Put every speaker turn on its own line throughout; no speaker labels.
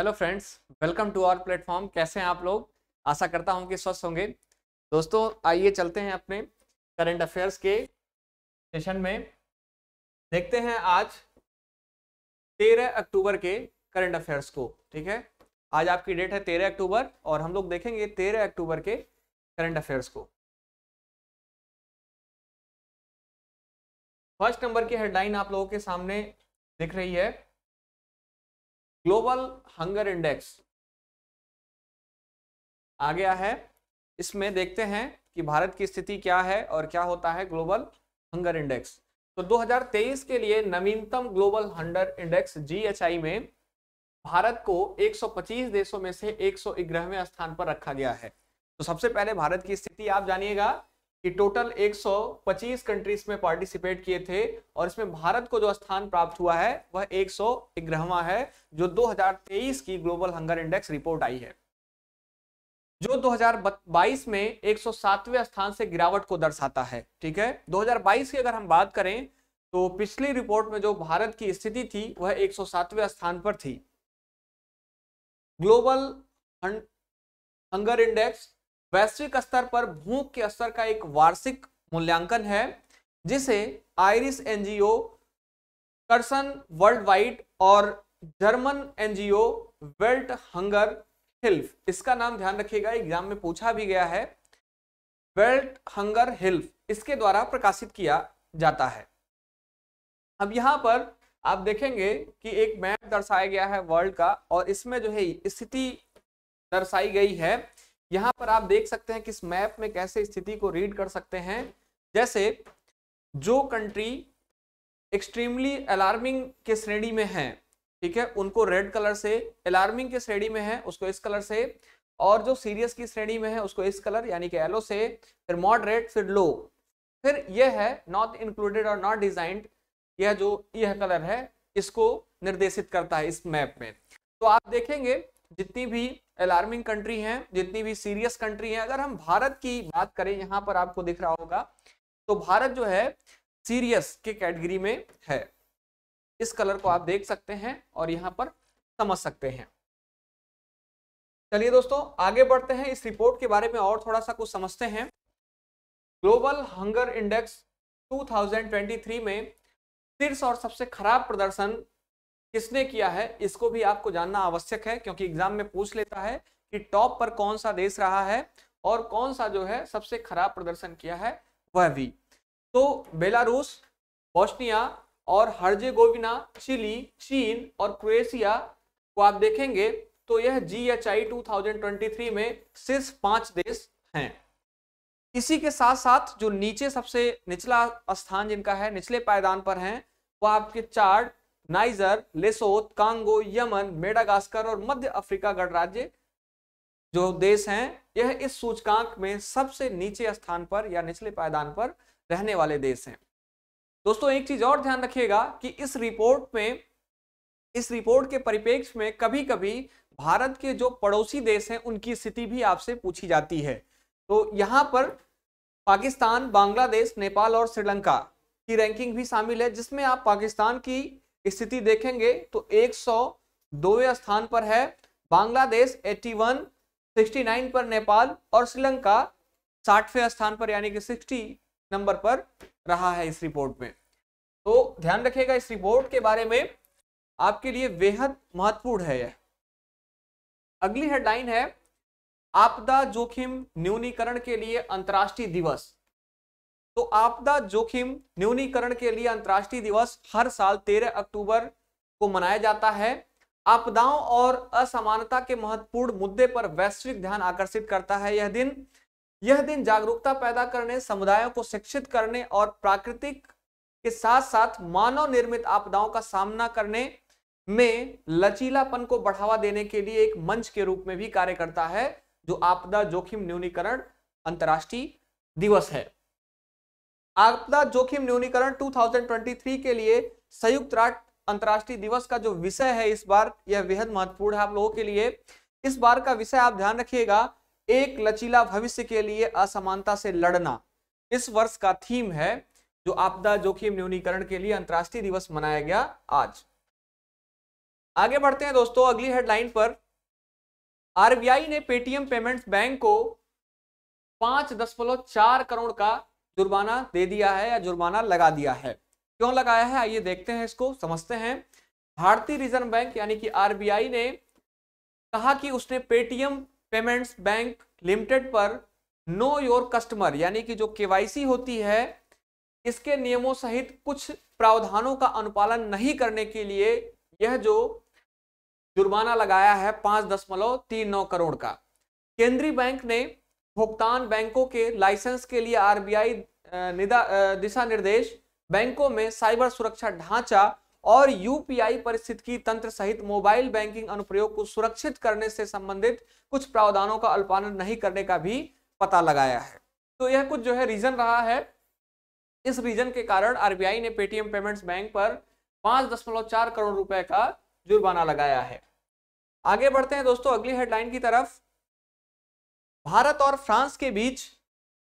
Hello friends welcome to our platform कैसे हैं आप लोग? आशा करता हूँ कि स्वस्थ होंगे। दोस्तों, आइए चलते हैं अपने करंट अफेयर्स के सेशन में। देखते हैं आज 13 अक्टूबर के करंट अफेयर्स को, ठीक है? आज आपकी डेट है 13 अक्टूबर और हम लोग देखेंगे 13 अक्टूबर के करंट अफेयर्स को। फ़र्स्ट नंबर की हेडलाइन आप लोगों के सामने दिख रही है। ग्लोबल हंगर इंडेक्स आ गया है। इसमें देखते हैं कि भारत की स्थिति क्या है और क्या होता है ग्लोबल हंगर इंडेक्स। तो 2023 के लिए नवीनतम ग्लोबल हंगर इंडेक्स जीएचआई में भारत को 125 देशों में से 111वें स्थान पर रखा गया है। तो सबसे पहले भारत की स्थिति आप जानिएगा। कि टोटल 125 कंट्रीज़ में पार्टिसिपेट किए थे और इसमें भारत को जो स्थान प्राप्त हुआ है, वह एक सौ है, जो 2023 की ग्लोबल हंगर इंडेक्स रिपोर्ट आई है। जो 2022 में 107वें स्थान से गिरावट को दर्शाता है, ठीक है? 2022 की अगर हम बात करें तो पिछली रिपोर्ट में जो भारत की स्थिति थी, वह 107वें स्थान पर थी। ग्लोबल हंगर इंडेक्स वैश्विक स्तर पर भूख के स्तर का एक वार्षिक मूल्यांकन है, जिसे आयरिस एनजीओ, कर्सन वर्ल्ड वाइड और German NGO Welthungerhilfe इसका नाम ध्यान रखिएगा, एग्ज़ाम में पूछा भी गया है, वेल्ट हंगर हिल्फ इसके द्वारा प्रकाशित किया जाता है। अब यहाँ पर आप देखेंगे कि एक मैप दर्शाया गया है वर्ल्ड का, और इसमें जो है स्थिति दर्शाई गई है यहाँ पर आप देख सकते हैं कि इस मैप में कैसे स्थिति को रीड कर सकते हैं, जैसे जो कंट्री एक्सट्रीमली अलार्मिंग के श्रेणी में है, ठीक है? उनको रेड कलर से अलार्मिंग के श्रेणी में है, उसको इस कलर से, और जो सीरियस की श्रेणी में है, उसको इस कलर यानी कि येलो से, फिर मॉडरेट फिर लो फिर यह है नॉट इंक्लूडेड और नॉट डिजाइंड यह जो, यह कलर है, इसको निर्देशित करता है इस मैप में। तो आप देखेंगे, जितनी भी अलार्मिंग कंट्री हैं, जितनी भी सीरियस कंट्री हैं। अगर हम भारत की बात करें, यहाँ पर आपको दिख रहा होगा तो भारत जो है सीरियस के कैटेगरी में है। इस कलर को आप देख सकते हैं और यहाँ पर समझ सकते हैं। चलिए दोस्तों, आगे बढ़ते हैं। इस रिपोर्ट के बारे में और थोड़ा सा कुछ समझते हैं। ग्लोबल हंगर इंडेक्स 2023 में शीर्ष और सबसे खराब प्रदर्शन किसने किया है, इसको भी आपको जानना आवश्यक है, क्योंकि एग्ज़ाम में पूछ लेता है कि टॉप पर कौन सा देश रहा है और कौन सा जो है सबसे खराब प्रदर्शन किया है, वह भी। तो बेलारूस, बोस्निया और हर्जेगोविना, चिली, चीन और क्रोएशिया को आप देखेंगे तो यह जी एच आई टू में सिर्फ़ पाँच देश हैं। इसी के साथ साथ जो नीचे सबसे निचला स्थान जिनका है, निचले पायदान पर हैं, वो आपके chart Niger, Lesotho, Congo, Yemen, Madagascar और मध्य अफ्रीका गणराज्य जो देश हैं, यह इस सूचकांक में सबसे नीचे स्थान पर या निचले पायदान पर रहने वाले देश हैं। दोस्तों, एक चीज़ और ध्यान रखिएगा कि इस रिपोर्ट में, इस रिपोर्ट के परिप्रेक्ष्य में कभी कभी भारत के जो पड़ोसी देश हैं, उनकी स्थिति भी आपसे पूछी जाती है। तो यहाँ पर पाकिस्तान, बांग्लादेश, नेपाल और श्रीलंका की रैंकिंग भी शामिल है, जिसमें आप पाकिस्तान की स्थिति देखेंगे तो 102वें स्थान पर है। बांग्लादेश 81, 69 पर नेपाल और श्रीलंका 60वें स्थान पर यानी कि 60 नंबर पर रहा है इस रिपोर्ट में। तो ध्यान रखिएगा इस रिपोर्ट के बारे में आपके लिए बेहद महत्वपूर्ण है यह। अगली हेडलाइन है आपदा जोखिम न्यूनीकरण के लिए अंतर्राष्ट्रीय दिवस। तो आपदा जोखिम न्यूनीकरण के लिए अंतर्राष्ट्रीय दिवस हर साल 13 अक्टूबर को मनाया जाता है। आपदाओं और असमानता के महत्वपूर्ण मुद्दे पर वैश्विक ध्यान आकर्षित करता है यह दिन। यह दिन जागरूकता पैदा करने, समुदायों को शिक्षित करने और प्राकृतिक के साथ साथ मानव निर्मित आपदाओं का सामना करने में लचीलापन को बढ़ावा देने के लिए एक मंच के रूप में भी कार्य करता है, जो आपदा जोखिम न्यूनीकरण अंतर्राष्ट्रीय दिवस है। आपदा जोखिम न्यूनीकरण 2023 के लिए संयुक्त राष्ट्र अंतर्राष्ट्रीय दिवस का जो विषय है इस बार, यह बेहद महत्वपूर्ण है आप लोगों के लिए। इस बार का विषय आप ध्यान रखिएगा, एक लचीला भविष्य के लिए असमानता से लड़ना। इस वर्ष का थीम है जो आपदा जोखिम न्यूनीकरण के लिए अंतर्राष्ट्रीय दिवस मनाया गया आज। आगे बढ़ते हैं दोस्तों, अगली हेडलाइन पर। आरबीआई ने पेटीएम पेमेंट्स बैंक को पाँच दशमलव चार करोड़ का जुर्माना दे दिया है या जुर्माना लगा दिया है। क्यों लगाया है? आइए देखते हैं इसको, समझते हैं। भारतीय रिज़र्व बैंक यानी कि आरबीआई ने कहा कि उसने पेटीएम पेमेंट्स बैंक लिमिटेड पर नो योर कस्टमर यानी कि जो केवाईसी होती है, इसके नियमों सहित कुछ प्रावधानों का अनुपालन नहीं करने के लिए यह जो जुर्माना लगाया है पाँच दशमलव तीन नौ करोड़ का। केंद्रीय बैंक ने भुगतान बैंकों के लाइसेंस के लिए आरबीआई दिशा निर्देश, बैंकों में साइबर सुरक्षा ढांचा और यूपीआई परिस्थिति तंत्र सहित मोबाइल बैंकिंग अनुप्रयोग को सुरक्षित करने से संबंधित कुछ प्रावधानों का अल्पालन नहीं करने का भी पता लगाया है। तो यह कुछ जो है रीजन रहा है। इस रीजन के कारण आरबीआई ने पेटीएम पेमेंट्स बैंक पर पाँच दशमलव चार करोड़ रुपए का जुर्माना लगाया है। आगे बढ़ते हैं दोस्तों, अगली हेडलाइन की तरफ़। भारत और फ्रांस के बीच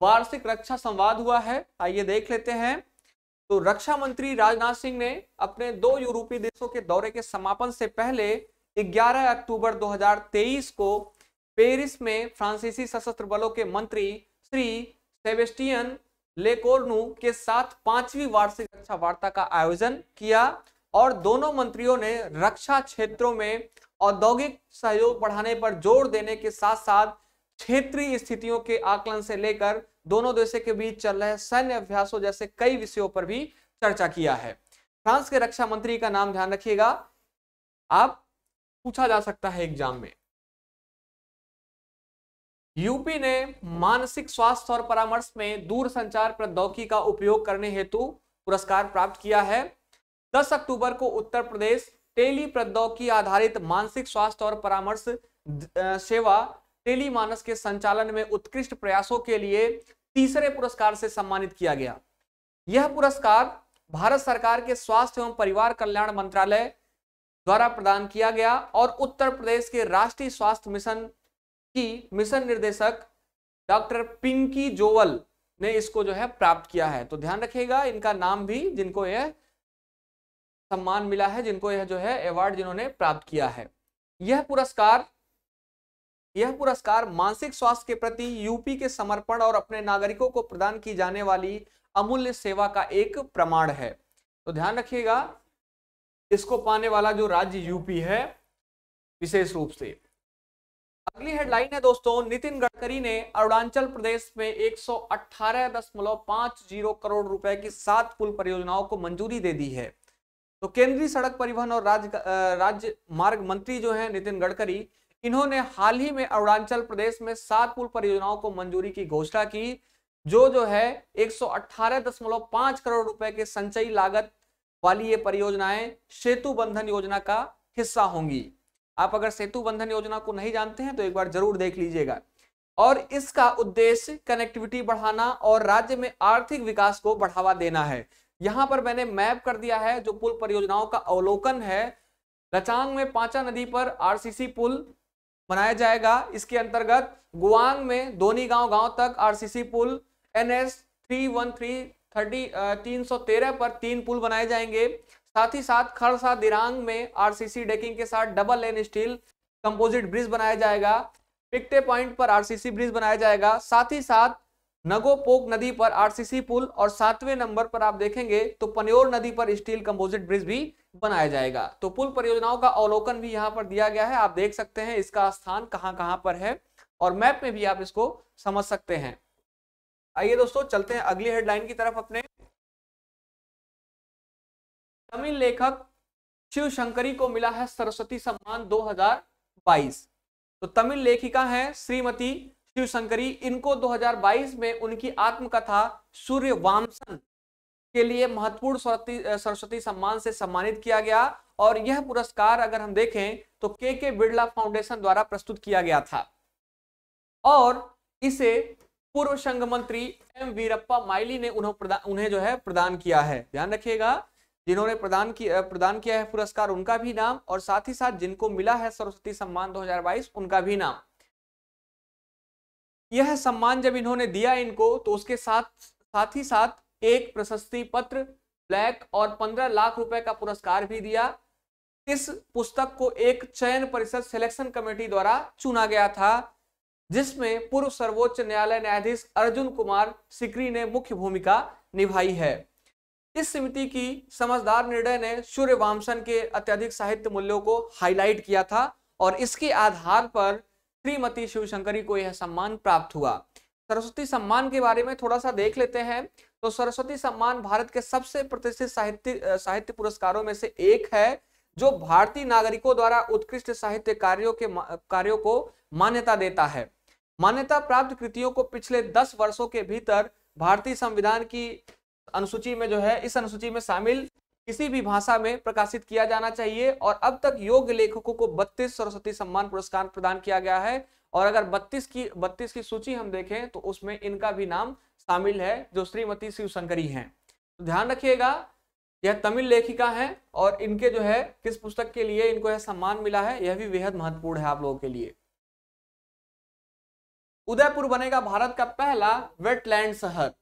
वार्षिक रक्षा संवाद हुआ है। आइए देख लेते हैं। तो रक्षा मंत्री राजनाथ सिंह ने अपने दो यूरोपीय देशों के दौरे के समापन से पहले 11 अक्टूबर 2023 को पेरिस में फ्रांसीसी सशस्त्र बलों के मंत्री श्री सेबेस्टियन लेकोर्नु के साथ पांचवी वार्षिक रक्षा वार्ता का आयोजन किया और दोनों मंत्रियों ने रक्षा क्षेत्रों में औद्योगिक सहयोग बढ़ाने पर ज़ोर देने के साथ साथ क्षेत्रीय स्थितियों के आकलन से लेकर दोनों देशों के बीच चल रहे सैन्य अभ्यासों जैसे कई विषयों पर भी चर्चा किया है। फ्रांस के रक्षा मंत्री का नाम ध्यान रखिएगा। आप पूछा जा सकता है एग्ज़ाम में। यूपी ने मानसिक स्वास्थ्य और परामर्श में दूर संचार प्रौद्योगिकी का उपयोग करने हेतु पुरस्कार प्राप्त किया है। 10 अक्टूबर को उत्तर प्रदेश टेली प्रौद्योगिकी आधारित मानसिक स्वास्थ्य और परामर्श सेवा टेलीमानस के संचालन में उत्कृष्ट प्रयासों के लिए तीसरे पुरस्कार से सम्मानित किया गया। यह पुरस्कार भारत सरकार के स्वास्थ्य एवं परिवार कल्याण मंत्रालय द्वारा प्रदान किया गया और उत्तर प्रदेश के राष्ट्रीय स्वास्थ्य मिशन की मिशन निर्देशक डॉक्टर पिंकी जोवल ने इसको जो है प्राप्त किया है। तो ध्यान रखिएगा, इनका नाम भी जिनको यह सम्मान मिला है, जिनको यह जो है अवार्ड जिन्होंने प्राप्त किया है। यह पुरस्कार यह पुरस्कार मानसिक स्वास्थ्य के प्रति यूपी के समर्पण और अपने नागरिकों को प्रदान की जाने वाली अमूल्य सेवा का एक प्रमाण है। तो ध्यान रखिएगा, इसको पाने वाला जो राज्य यूपी है, विशेष रूप से। अगली हेडलाइन है दोस्तों, नितिन गडकरी ने अरुणाचल प्रदेश में 118.50 करोड़ रुपए की सात पुल परियोजनाओं को मंजूरी दे दी है। तो केंद्रीय सड़क परिवहन और राज्य राज्य मार्ग मंत्री जो है नितिन गडकरी इन्होंने हाल ही में अरुणाचल प्रदेश में सात पुल परियोजनाओं को मंजूरी की घोषणा की, जो जो है 118.5 करोड़ रुपए के संचयी लागत वाली ये परियोजनाएँ सेतु बंधन योजना का हिस्सा होंगी। आप अगर सेतु बंधन योजना को नहीं जानते हैं तो एक बार ज़रूर देख लीजिएगा। और इसका उद्देश्य कनेक्टिविटी बढ़ाना और राज्य में आर्थिक विकास को बढ़ावा देना है। यहाँ पर मैंने मैप कर दिया है, जो पुल परियोजनाओं का अवलोकन है। लचांग में पांचा नदी पर आरसीसी पुल बनाया जाएगा। इसके अंतर्गत गुआंग में दोनी गाँव गाँव तक आरसीसी पुल N S three one three, thirty तीन सौ तेरह पर तीन पुल बनाए जाएँगे। साथ ही साथ खरसा दिरांग में आरसीसी डेकिंग के साथ double lane steel composite bridge बनाया जाएगा। पिकटे पॉइंट पर आरसीसी ब्रिज बनाया जाएगा। साथ ही साथ नगोपोक नदी पर आरसीसी पुल और सातवें नंबर पर आप देखेंगे तो पन्योर नदी पर स्टील कंपोजिट ब्रिज भी बनाया जाएगा। तो पुल परियोजनाओं का अवलोकन भी यहाँ पर दिया गया है। आप देख सकते हैं इसका स्थान कहाँ कहाँ पर है और मैप में भी आप इसको समझ सकते हैं। आइए दोस्तों, चलते हैं अगली हेडलाइन की तरफ़ अपने। तमिल लेखक शिव शंकरी को मिला है सरस्वती सम्मान 2022 तो तमिल लेखिका हैं श्रीमती शिव शंकरी इनको 2022 में उनकी आत्मकथा सूर्य वामसन के लिए महत्वपूर्ण सरस्वती सम्मान से सम्मानित किया गया और यह पुरस्कार अगर हम देखें तो के के बिड़ला फाउंडेशन द्वारा प्रस्तुत किया गया था। और इसे पूर्व संघ मंत्री एम वीरप्पा माइली ने उन्हें उन्हें जो है प्रदान किया है। ध्यान रखिएगा, जिन्होंने प्रदान किया प्रदान किया है पुरस्कार उनका भी नाम और साथ ही साथ जिनको मिला है सरस्वती सम्मान 2022 उनका भी नाम। यह सम्मान जब इन्होंने दिया इनको तो उसके साथ साथ ही साथ एक प्रशस्ति पत्र, ब्लैक और पंद्रह लाख रुपए का पुरस्कार भी दिया। इस पुस्तक को एक चयन परिषद सिलेक्शन कमेटी द्वारा चुना गया था, जिसमें पूर्व सर्वोच्च न्यायालय न्यायाधीश अर्जुन कुमार सिकरी ने मुख्य भूमिका निभाई है। इस समिति की समझदार निर्णय ने सूर्य वामसन के अत्यधिक साहित्य मूल्यों को हाईलाइट किया था और इसके आधार पर श्रीमती शिवशंकरी को यह सम्मान प्राप्त हुआ। सरस्वती सम्मान के बारे में थोड़ा सा देख लेते हैं। तो सरस्वती सम्मान भारत के सबसे प्रतिष्ठित साहित्य साहित्य पुरस्कारों में से एक है, जो भारतीय नागरिकों द्वारा उत्कृष्ट साहित्य कार्यों के कार्यों को मान्यता देता है। मान्यता प्राप्त कृतियों को पिछले दस वर्षों के भीतर भारतीय संविधान की अनुसूची में जो है, इस अनुसूची में शामिल किसी भी भाषा में प्रकाशित किया जाना चाहिए और अब तक योग्य लेखकों को 32 सरस्वती सम्मान पुरस्कार प्रदान किया गया है। और अगर 32 की 32 की सूची हम देखें तो उसमें इनका भी नाम शामिल है, जो श्रीमती शिवशंकरी हैं। तो ध्यान रखिएगा, यह तमिल लेखिका है और इनके जो है, किस पुस्तक के लिए इनको यह सम्मान मिला है, यह भी बेहद महत्वपूर्ण है आप लोगों के लिए। उदयपुर बनेगा भारत का पहला वेटलैंड शहर।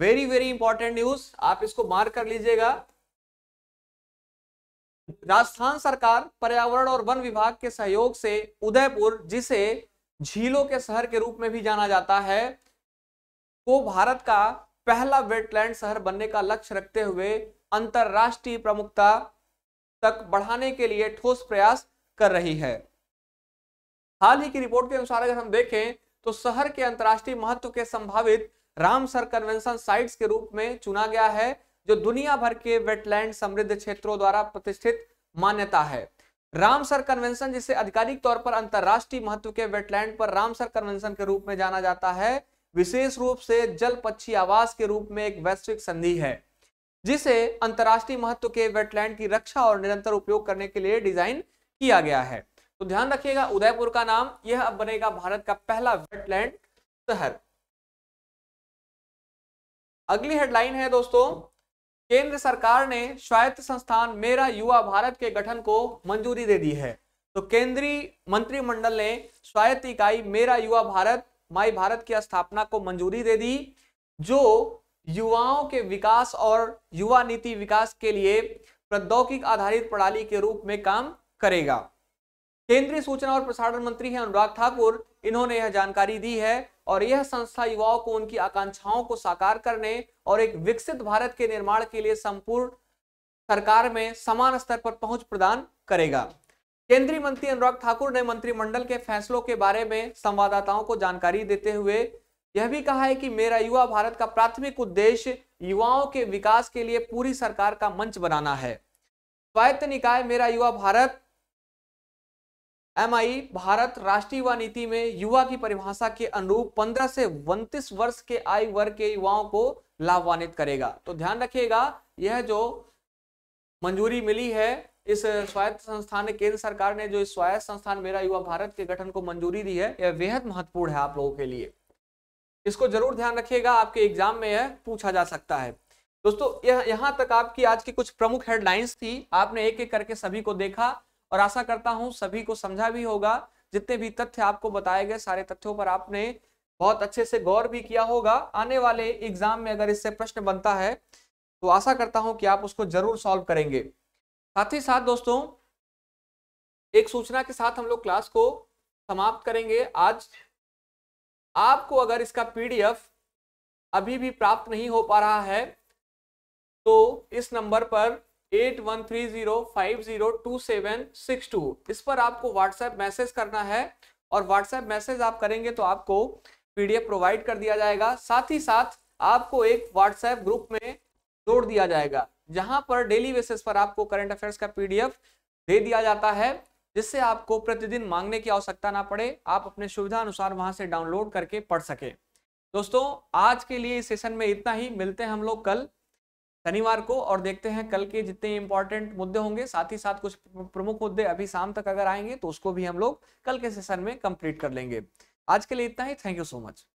वेरी वेरी इंपॉर्टेंट न्यूज़ आप इसको मार्क कर लीजिएगा। राजस्थान सरकार, पर्यावरण और वन विभाग के सहयोग से उदयपुर, जिसे झीलों के शहर के रूप में भी जाना जाता है, को भारत का पहला वेटलैंड शहर बनने का लक्ष्य रखते हुए अंतरराष्ट्रीय प्रमुखता तक बढ़ाने के लिए ठोस प्रयास कर रही है। हाल ही की रिपोर्ट के अनुसार अगर हम देखें तो शहर के अंतरराष्ट्रीय महत्व के संभावित रामसर कन्वेंशन साइट्स के रूप में चुना गया है। जो दुनिया भर के वेटलैंड समृद्ध क्षेत्रों द्वारा प्रतिष्ठित मान्यता है। रामसर कन्वेंशन जिसे आधिकारिक तौर पर अंतरराष्ट्रीय महत्व के वेटलैंड पर रामसर कन्वेंशन के रूप में जाना जाता है, विशेष रूप से जल पक्षी आवास के रूप में एक वैश्विक संधि है, जिसे अंतरराष्ट्रीय महत्व के वेटलैंड की रक्षा और निरंतर उपयोग करने के लिए डिज़ाइन किया गया है। तो ध्यान रखिएगा, उदयपुर का नाम, यह अब बनेगा भारत का पहला वेटलैंड शहर। अगली हेडलाइन है दोस्तों केंद्र सरकार ने स्वायत्त संस्थान मेरा युवा भारत के गठन को मंजूरी दे दी है। तो केंद्रीय मंत्रिमंडल ने स्वायत्त इकाई मेरा युवा भारत, माई भारत की स्थापना को मंजूरी दे दी, जो युवाओं के विकास और युवा नीति विकास के लिए प्रौद्योगिक आधारित प्रणाली के रूप में काम करेगा। केंद्रीय सूचना और प्रसारण मंत्री हैं अनुराग ठाकुर, इन्होंने यह जानकारी दी है। और यह संस्था युवाओं को उनकी आकांक्षाओं को साकार करने और एक विकसित भारत के निर्माण के लिए संपूर्ण सरकार में समान स्तर पर पहुँच प्रदान करेगा। केंद्रीय मंत्री अनुराग ठाकुर ने मंत्रिमंडल के फैसलों के बारे में संवाददाताओं को जानकारी देते हुए यह भी कहा है कि मेरा युवा भारत का प्राथमिक उद्देश्य युवाओं के विकास के लिए पूरी सरकार का मंच बनाना है। स्वायत्त निकाय मेरा युवा भारत एमआई भारत राष्ट्रीय युवा नीति में युवा की परिभाषा के अनुरूप 15 से उनतीस वर्ष के आयु वर्ग के युवाओं को लाभान्वित करेगा। तो ध्यान रखिएगा, यह जो मंजूरी मिली है, इस स्वायत्त संस्थान ने, केंद्र सरकार ने जो इस स्वायत्त संस्थान मेरा युवा भारत के गठन को मंजूरी दी है, यह बेहद महत्वपूर्ण है आप लोगों के लिए। इसको ज़रूर ध्यान रखिएगा, आपके एग्ज़ाम में यह पूछा जा सकता है। दोस्तों, यह, यहाँ तक आपकी आज की कुछ प्रमुख हेडलाइंस थी, आपने एक एक करके सभी को देखा। और आशा करता हूँ सभी को समझा भी होगा, जितने भी तथ्य आपको बताए गए सारे तथ्यों पर आपने बहुत अच्छे से गौर भी किया होगा। आने वाले एग्ज़ाम में अगर इससे प्रश्न बनता है तो आशा करता हूँ कि आप उसको ज़रूर सॉल्व करेंगे। साथ ही साथ दोस्तों, एक सूचना के साथ हम लोग क्लास को समाप्त करेंगे। आज आपको अगर इसका पीडीएफ अभी भी प्राप्त नहीं हो पा रहा है तो इस नंबर पर eight one three zero five zero two seven six two. इस पर आपको व्हाट्सएप मैसेज करना है और व्हाट्सएप मैसेज आप करेंगे तो आपको पीडीएफ प्रोवाइड कर दिया जाएगा। साथ ही साथ आपको एक व्हाट्सएप ग्रुप में जोड़ दिया जाएगा, जहाँ पर डेली बेसिस पर आपको करंट अफेयर्स का पीडीएफ दे दिया जाता है, जिससे आपको प्रतिदिन मांगने की आवश्यकता ना पड़े। आप अपने सुविधा अनुसार वहाँ से डाउनलोड करके पढ़ सके। दोस्तों, आज के लिए इस सेशन में इतना ही। मिलते हैं हम लोग कल शनिवार को और देखते हैं कल के जितने इंपॉर्टेंट मुद्दे होंगे, साथ ही साथ कुछ प्रमुख मुद्दे अभी शाम तक अगर आएँगे तो उसको भी हम लोग कल के सेशन में कंप्लीट कर लेंगे। आज के लिए इतना ही। Thank you so much